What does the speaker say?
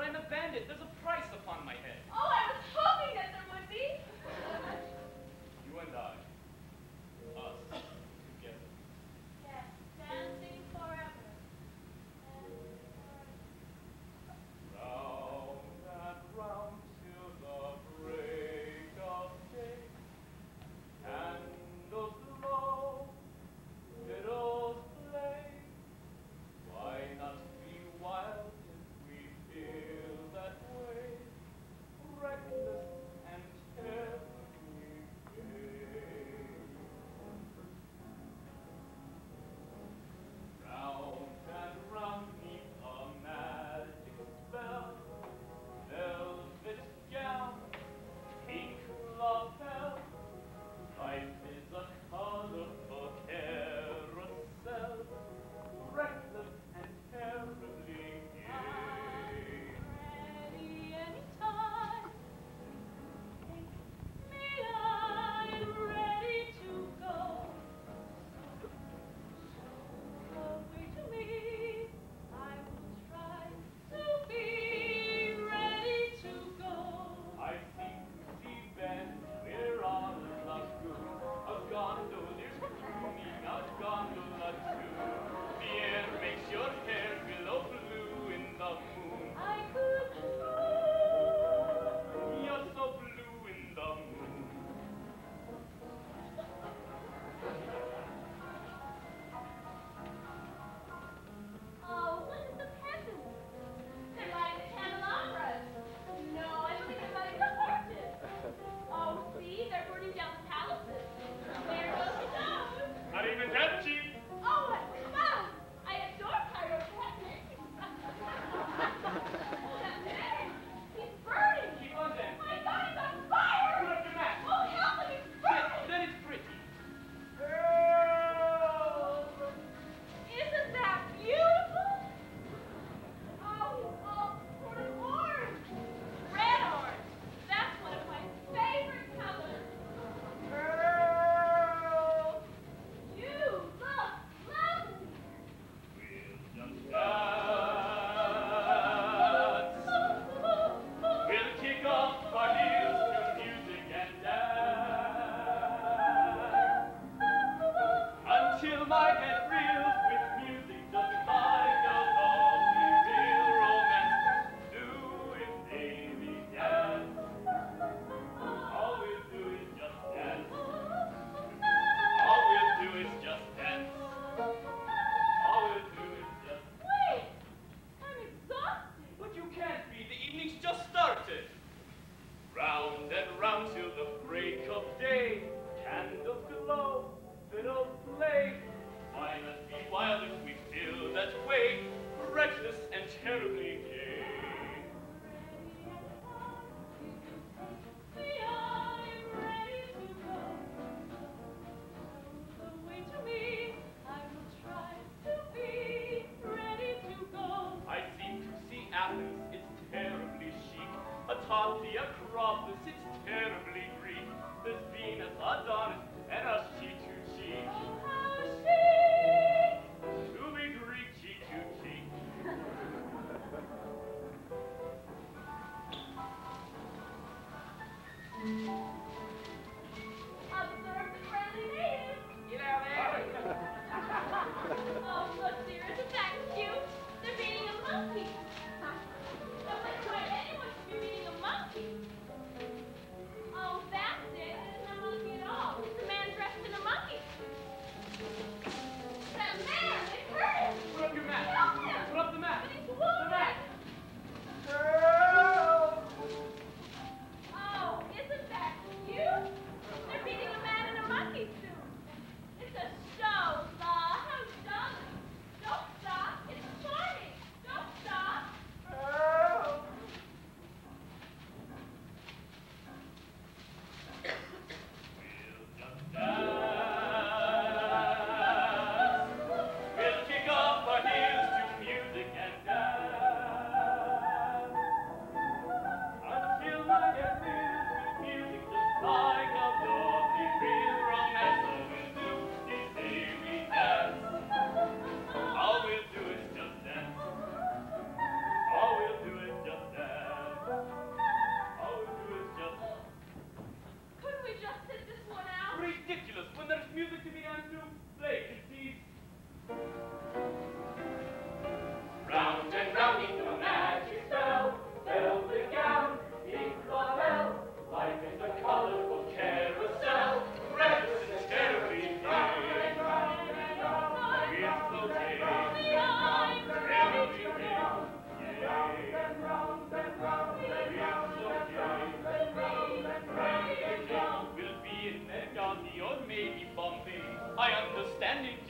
but I'm a bandit. There's a price upon my head. Oh, I was precious and terribly I understand it,